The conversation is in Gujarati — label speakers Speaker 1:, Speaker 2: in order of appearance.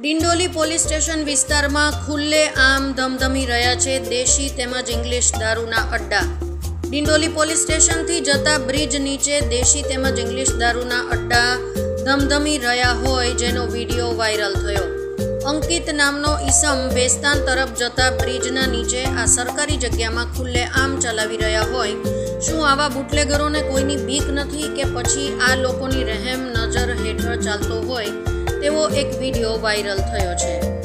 Speaker 1: ડિંડોલી પોલીસ સ્ટેશન વિસ્તારમાં ખુલ્લે આમ ધમધમી રહ્યા છે દેશી તેમજ ઇંગ્લિશ દારૂના અડ્ડા. ડિંડોલી પોલીસ સ્ટેશનથી જતા બ્રિજ નીચે દેશી તેમજ ઇંગ્લિશ દારૂના અડ્ડા ધમધમી રહ્યા હોય, જેનો વીડિયો વાયરલ થયો. અંકિત નામનો ઈસમ વેસ્તાન તરફ જતા બ્રિજના નીચે આ સરકારી જગ્યામાં ખુલ્લે આમ ચલાવી રહ્યા હોય. શું આવા બુટલેગરોને કોઈની બીક નથી કે પછી આ લોકોની રહેમ નજર હેઠળ ચાલતો હોય? તેવો એક વીડિયો વાયરલ થયો છે.